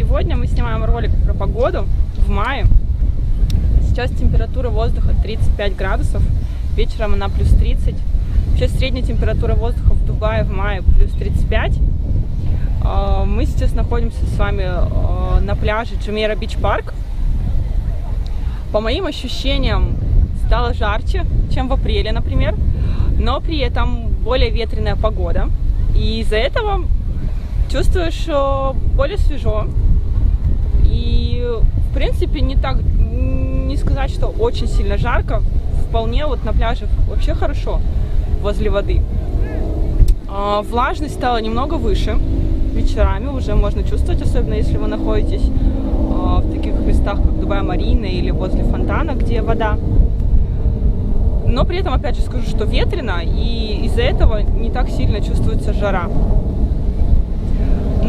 Сегодня мы снимаем ролик про погоду в мае. Сейчас температура воздуха 35 градусов, вечером она плюс 30. Вообще средняя температура воздуха в Дубае в мае плюс 35. А, Мы сейчас находимся с вами а, на пляже Джумейра Бич Парк. По моим ощущениям, стало жарче, чем в апреле, например, но при этом более ветреная погода. И из-за этого чувствуешь э, более свежо. И, в принципе, не так, не сказать, что очень сильно жарко. Вполне вот на пляже вообще хорошо возле воды. А, Влажность стала немного выше. Вечерами уже можно чувствовать, особенно если вы находитесь а, в таких местах, как Дубай Марина или возле фонтана, где вода. Но при этом, опять же, скажу, что ветрено, и из-за этого не так сильно чувствуется жара.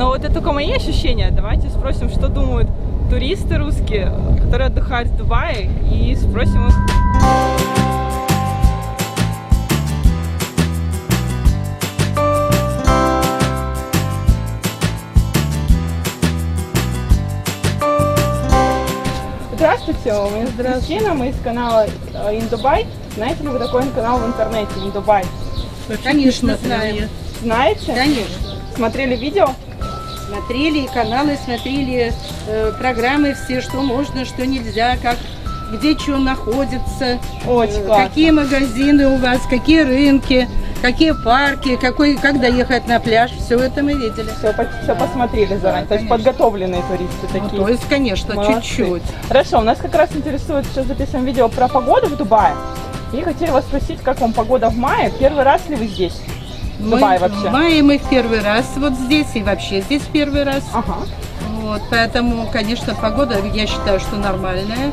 Но вот это только мои ощущения. Давайте спросим, что думают туристы русские, которые отдыхают в Дубае, и спросим их. Здравствуйте, у меня Кристина, мы из канала э, Dubai. Знаете ли вы такой канал в интернете Dubai? Конечно, знаем. Знаете? Конечно. Смотрели видео? Смотрели каналы, смотрели э, программы все, что можно, что нельзя, как где что находится, Очень э, какие магазины у вас, какие рынки, какие парки, какой, как доехать на пляж, все это мы видели. Все, все посмотрели заранее. То есть конечно. подготовленные туристы Ну, такие. то есть, конечно, чуть-чуть. Хорошо, у нас как раз интересует, сейчас записываем видео про погоду в Дубае. И хотели вас спросить, как вам погода в мае? Первый раз ли вы здесь? Мы- Дубае вообще? Мае мы в первый раз вот здесь и вообще здесь первый раз. Ага. Вот, поэтому, конечно, погода, я считаю, что нормальная.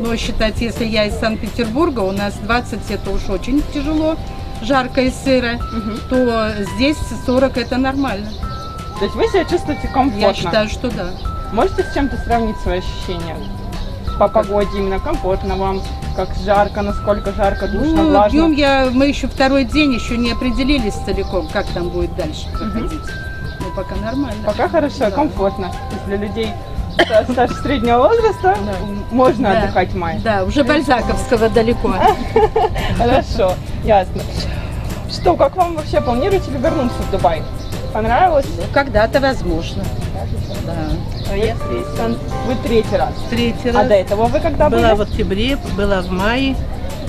Но считать, если я из Санкт-Петербурга, у нас 20 это уж очень тяжело, жарко и сыро, Мгм. то здесь 40 это нормально. То есть вы себя чувствуете комфортно? Я считаю, что да. Можете с чем-то сравнить свои ощущения? По погоде именно комфортно вам? Как жарко, насколько жарко, душно, Ну, влажно? днем я, мы еще второй день еще не определились целиком, как там будет дальше проходить. Но пока нормально. Пока хорошо, Да. комфортно. Для людей старше среднего возраста Да. можно Да. отдыхать в мае. Да, уже Бальзаковского далеко. Хорошо, ясно. Что, как вам вообще планируете ли вернуться в Дубай? Понравилось? Когда-то возможно. Да. Вы, Сан- вы третий раз. Третий А раз. до этого вы когда была в были? октябре, была в мае.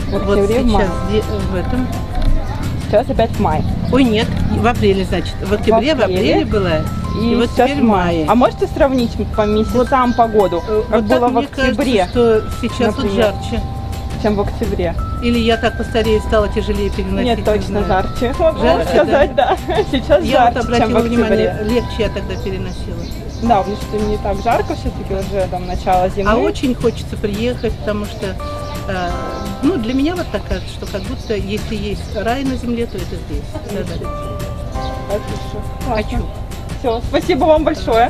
В вот октябре, в сейчас мае. де- в этом. Сейчас опять в мае. Ой, нет, в апреле, значит. В октябре, в, апреле. апреле была. И, вот сейчас теперь в в мае. А можете сравнить по месяцам погоду? Э, Как вот было так в мне октябре, кажется, что сейчас вот например. жарче. чем в октябре? Или я так постарее стала тяжелее переносить. Нет, не точно жарче. Могу Жарче, сказать, да. Сейчас Я вот жарче, чем в обратила октябре. внимание, легче я тогда переносила. Да, потому что не так жарко все-таки уже там начало зимы. А очень хочется приехать, потому что, э, ну, для меня вот так кажется, что как будто если есть рай на земле, то это здесь. Да-да. Хочу. Все, спасибо вам большое.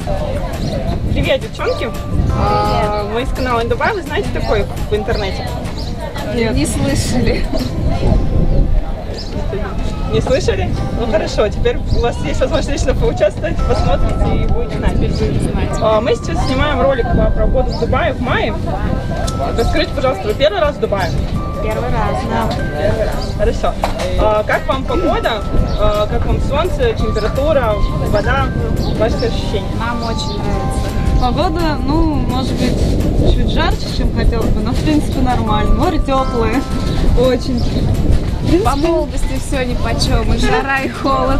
Привет, девчонки. А, Мы из канала Индубай. Вы знаете такой в интернете? Нет. Не слышали. Не слышали? Ну хорошо, теперь у вас есть возможность лично поучаствовать, посмотрите и будете знать. А, Мы сейчас снимаем ролик по погоду в Дубае в мае. Расскажите, пожалуйста, вы первый раз в Дубае? Первый раз, да. Первый раз. Хорошо. А, Как вам погода? А, Как вам солнце, температура, вода? Ваши ощущения? Нам очень нравится. Погода, ну, может быть, чуть жарче, чем хотелось бы, но в принципе нормально. Море теплое. Очень. По молодости все ни по чем, и жара, и холод.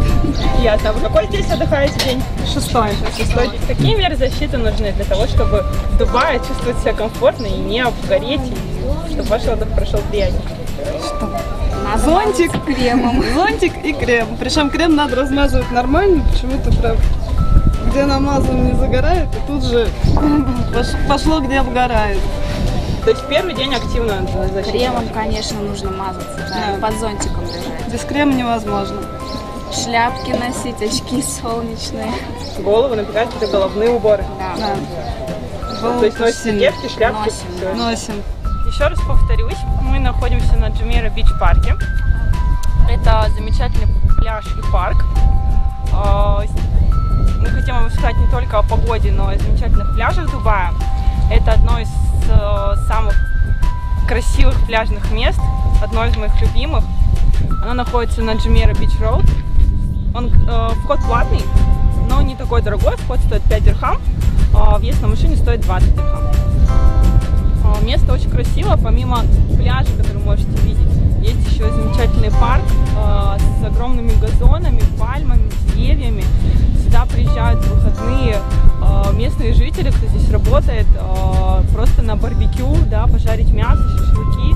А вы какой здесь отдыхаете день? Шестой. Шестой день. Какие меры защиты нужны для того, чтобы в Дубае чувствовать себя комфортно и не обгореть, и чтобы ваш отдых прошел приятнее? Зонтик кремом. Зонтик и крем. Причем крем надо размазывать нормально, почему-то прям где намазан не загорает, и тут же пош- пошло где обгорает. То есть первый день активно защита. Кремом, конечно, нужно мазаться, да, Да. под зонтиком лежать. Без крема невозможно. Шляпки носить, очки солнечные. Голову напитать какие-то головные уборы. Да. Да. То есть носите сильно. кепки, шляпки, Носим, всё. Носим. Еще раз повторюсь, мы находимся на Джумейра Бич парке. Это замечательный пляж и парк. Хотим вам сказать не только о погоде, но и о замечательных пляжах Дубая. Это одно из э, самых красивых пляжных мест, одно из моих любимых. Оно находится на Джумера Бич Роуд. Он э, вход платный, но не такой дорогой. Вход стоит 5 дирхам, а въезд на машине стоит 20 дирхам. А, Место очень красиво, помимо пляжа, который можете видеть, есть еще замечательный парк а, с огромными газонами, пальмами, деревьями. Приезжают в выходные а, местные жители, кто здесь работает, а, просто на барбекю, да, пожарить мясо, шашлыки,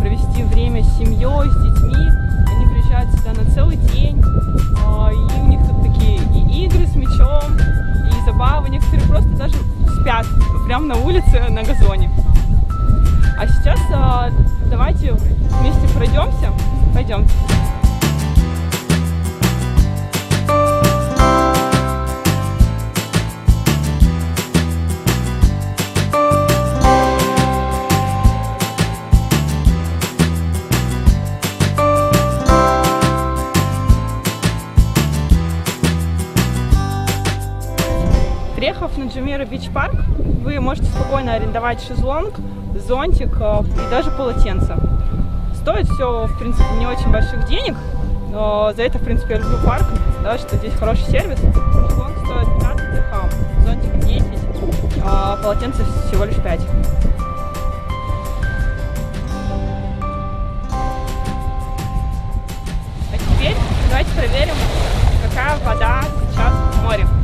провести время с семьей, с детьми. Они приезжают сюда на целый день, а, и у них тут такие и игры с мячом, и забавы. Некоторые просто даже спят прямо на улице, на газоне. А сейчас давайте вместе пройдемся. Пойдемте. Парк, вы можете спокойно арендовать шезлонг, зонтик э, и даже полотенце. Стоит все, в принципе, не очень больших денег, но за это, в принципе, я люблю парк, да, что здесь хороший сервис. Шезлонг стоит 15 дирхам, зонтик 10, а полотенце всего лишь 5. А теперь давайте проверим, какая вода сейчас в море.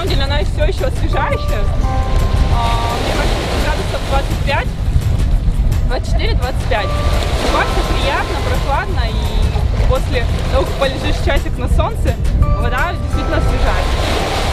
Самом деле она все еще освежающая. А, Мне кажется, градусов 25, 24-25. Купаться приятно, прохладно и после того, как полежишь часик на солнце, вода действительно освежает.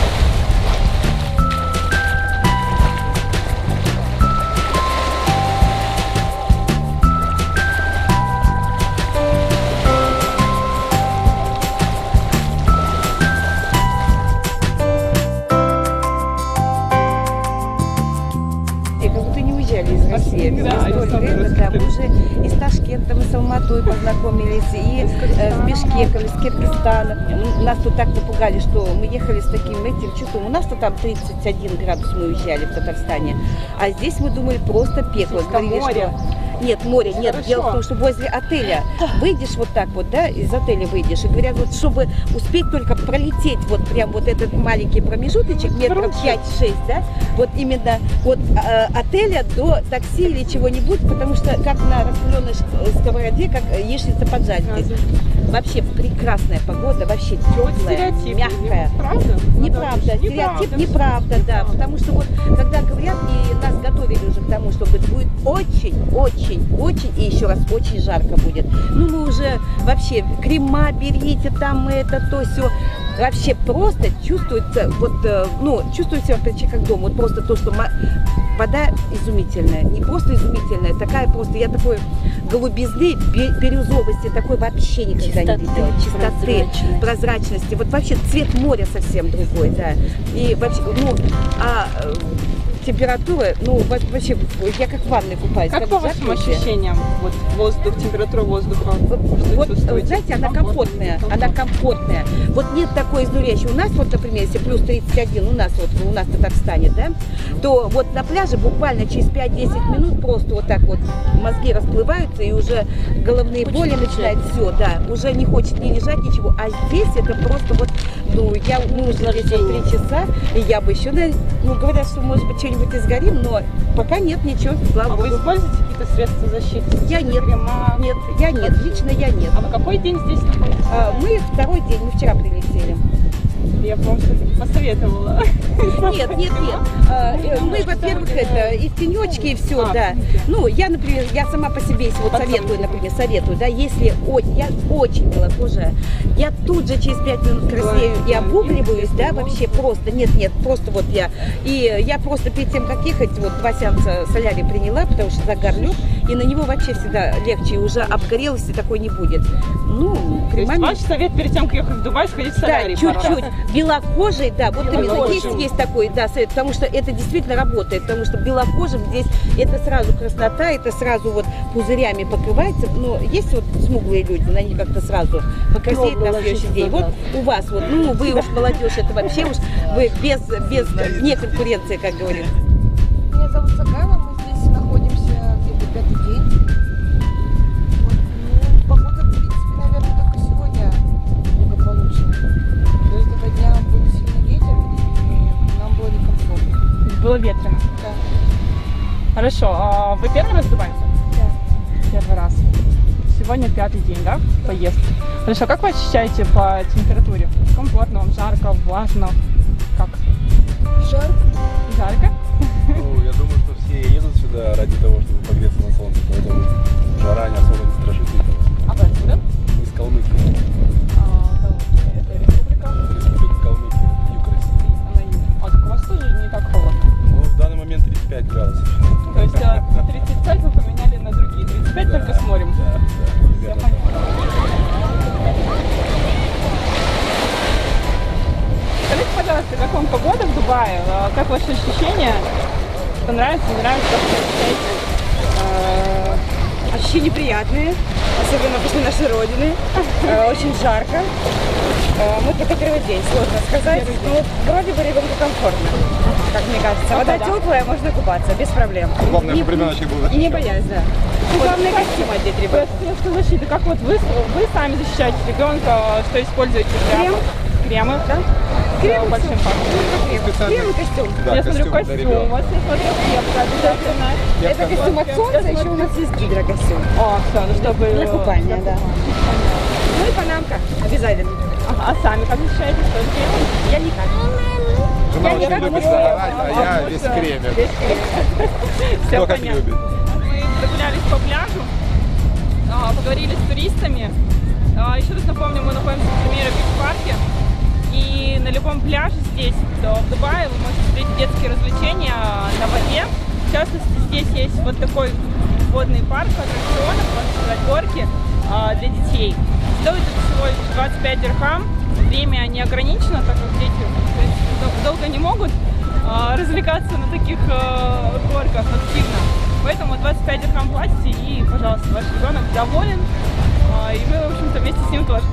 Из из столько лет, да, мы уже и с Ташкентом, и с Алматой познакомились, и э, с Бишкеком, и с Киргизстаном. Нас тут так напугали, что мы ехали с таким этим чувством. У нас-то там 31 градус мы уезжали в Татарстане, а здесь мы думали просто пекло. Говорили, что нет, море, нет. Хорошо. Дело в том, что возле отеля выйдешь вот так вот, да, из отеля выйдешь, и говорят, вот чтобы успеть только пролететь вот прям вот этот маленький промежуточек, метров 5-6, да, вот именно вот э, отеля до такси или чего-нибудь, потому что как на раскаленной ш- сковороде, как э, яичница поджаренная. Вообще прекрасная погода, вообще теплая, стереотип. мягкая. Правда? Неправда, стереотип неправда, да. Потому что вот когда говорят, и нас готовили уже к тому, что будет будет очень, очень, и еще раз очень жарко будет. Ну, мы уже вообще крема берите, там это, то, все. Вообще просто чувствуется, вот, э, ну, чувствую себя почти как дома. Вот просто то, что вода изумительная. Не просто изумительная, такая просто, я такой голубизны, бирюзовости такой вообще никогда не видела. Чистоты, прозрачности. Вот вообще цвет моря совсем другой, да. И вообще, ну, а э, температура, ну, во- вообще, я как в ванной купаюсь. Как по вашим ощущениям? Вот воздух, температура воздуха. вот, чувствуете? знаете, она комфортная, она комфортная. Вот нет такой изнуряющей. У нас вот, например, если плюс 31, у нас вот, у нас в Татарстане, да, то вот на пляже буквально через 5-10 минут просто вот так вот мозги расплываются и уже головные боли начинают все, да, уже не хочет ни лежать, ничего. А здесь это просто вот, ну, я, здесь вот 3 часа, и я бы еще, ну, говорят, что может быть что-нибудь и сгорим, но пока нет ничего, слава А вы богу. используете какие-то средства защиты? Я нет, Крема? нет, я нет, лично я нет. А вы какой день здесь находитесь? А, Мы второй день, мы вчера прилетели. Я что-то посоветовала. Нет, нет, нет. Э, Мы, во-первых, это и в тенечке, и все, А, да. Ну, я, например, я сама по себе, если вот советую, например, советую, да, если очень, я очень белокожая, я тут же через пять минут краснею и обугливаюсь, да, вообще просто, нет, нет, просто вот я. И я просто перед тем, как ехать, вот два сеанса соляри приняла, потому что загар лег, и на него вообще всегда легче, и уже обгорелости такой не будет. Ну, кремами... ваш совет перед тем, как ехать в Дубай, сходить в солярий Да, чуть-чуть. белокожие, да, вот именно есть, есть такой, да, совет, потому что это действительно работает, потому что белокожим здесь это сразу краснота, это сразу вот пузырями покрывается, но есть вот смуглые люди, но они как-то сразу покрасеют на следующий день. Вот у вас вот, ну вы уж молодежь, это вообще уж вы без, без, вне конкуренции, как говорится. Меня зовут Сагава, мы Было ветрено. Да. Хорошо, а вы первый раз в Дубае? Да. Первый раз. Сегодня пятый день, да, поездки? Хорошо, как вы ощущаете по температуре? Комфортно вам, жарко, влажно? Как? Жарко. Жарко? Ну, я думаю, что все едут сюда ради того, чтобы погреться на солнце, поэтому жара не особо не страшит никого. А вы откуда? Мы из Калмыкии, А, это республика? Данный момент 35 градусов. То есть а, 35 вы поменяли на другие, 35 только с морем. Да, да. Скажите, пожалуйста, как вам погода в Дубае? А, Как ваши ощущения? Понравится, не нравится, как вы ощущаете? Ощущения приятные, особенно после нашей родины. Очень жарко. Э, Мы только первый день, сложно сказать. Но вроде бы ребенку комфортно, как мне кажется. Вода да. теплая, можно купаться, без проблем. Главное, Не- чтобы ребеночек был И не боясь, да. Ну, Главное костюм одеть средства защиты, как вот вы, вы сами защищаете ребенка, что используете? Крем. Кремы, да? Крем и большим. Специальный- Крем и костюм. Да, я смотрю, костюм костюм, для ребенка. у вас я смотрю, кепка обязательно. Это костюм от солнца, еще у нас есть гидрокостюм. О, все, ну чтобы... Для купания, да. Ну и панамка обязательно. А, а сами как защищаетесь? Тоже кремом? Я никак. Жена Я очень никак любит не загорать, а я весь да. креме. Все Кто как понятно. любит. Мы прогулялись по пляжу, а, поговорили с туристами. А, Еще раз напомню, мы находимся в Джумейра Бич-парке. И на любом пляже здесь, в Дубае, вы можете встретить детские развлечения на воде. В частности, здесь есть вот такой водный парк аттракционов, можно сказать, горки а, для детей. Стоит это всего лишь 25 дирхам. Время не ограничено, так как дети есть, дол- долго не могут а, развлекаться на таких а, горках активно. Поэтому 25 дирхам платите и, пожалуйста, ваш ребенок доволен. А, И мы, в общем-то, вместе с ним тоже.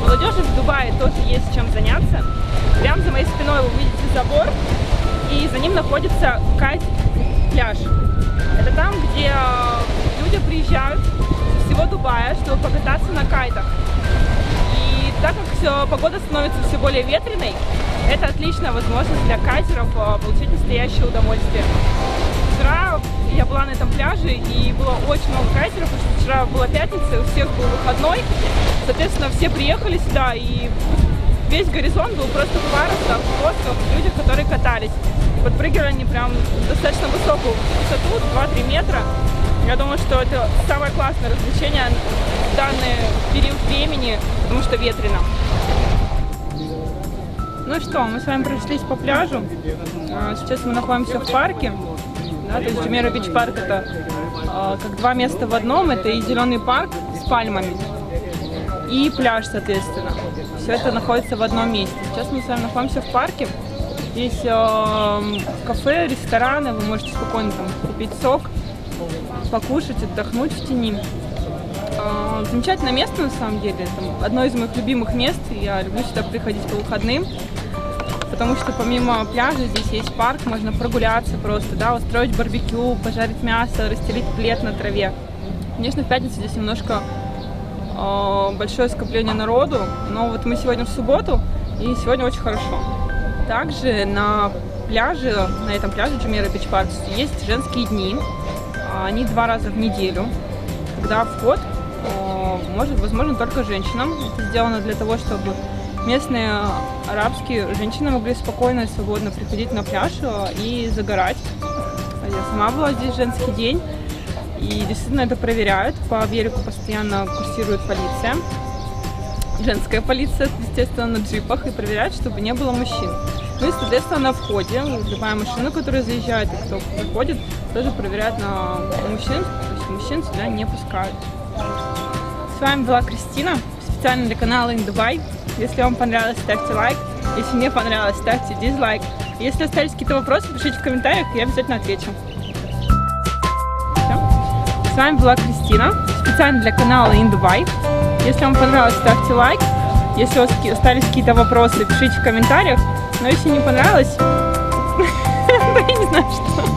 Молодежи в Дубае тоже есть чем заняться. Прямо за моей спиной вы увидите забор, и за ним находится кайт-пляж. Это там, где э, люди приезжают со всего Дубая, чтобы покататься на кайтах. И так как всё- погода становится все более ветреной, это отличная возможность для кайтеров э, получить настоящее удовольствие. Вчера я была на этом пляже, и было очень много кайтеров, потому что вчера была пятница, у всех был выходной. Соответственно, все приехали сюда, и весь горизонт был просто в в лодках, в людях, которые катались. Подпрыгивали они прям достаточно высокую высоту, 2-3 метра. Я думаю, что это самое классное развлечение в данный период времени, потому что ветрено. Ну что, мы с вами прошлись по пляжу. А, Сейчас мы находимся в парке. Да, то есть Джумера Бич парк это а, как два места в одном. Это и зеленый парк с пальмами, и пляж, соответственно. Все это находится в одном месте. Сейчас мы с вами находимся в парке. Здесь эм, кафе, рестораны, вы можете спокойно там купить сок, покушать, отдохнуть в тени. Э, Замечательное место на самом деле. Это одно из моих любимых мест. Я люблю сюда приходить по выходным. Потому что помимо пляжа здесь есть парк, можно прогуляться просто, да, устроить барбекю, пожарить мясо, расстелить плед на траве. Конечно, в пятницу здесь немножко э, большое скопление народу, но вот мы сегодня в субботу, и сегодня очень хорошо. Также на пляже, на этом пляже Джумера Бич Парк есть женские дни. А, Они два раза в неделю, когда вход э, может, возможно только женщинам. Это сделано для того, чтобы местные арабские женщины могли спокойно и свободно приходить на пляж э, и загорать. Я сама была здесь женский день. И действительно это проверяют. По берегу постоянно курсирует полиция. Женская полиция, естественно, на джипах и проверяют, чтобы не было мужчин. Ну и, соответственно, на входе любая машина, которая заезжает и кто приходит, тоже проверяют на мужчин, то есть мужчин сюда не пускают. С вами была Кристина, специально для канала In. Если вам понравилось, ставьте лайк. Если не понравилось, ставьте дизлайк. Если остались какие-то вопросы, пишите в комментариях, я обязательно отвечу. С вами была Кристина, специально для канала Dubai. Если вам понравилось, ставьте лайк. Если у вас остались какие-то вопросы, пишите в комментариях. Но если не понравилось, то я не знаю, что.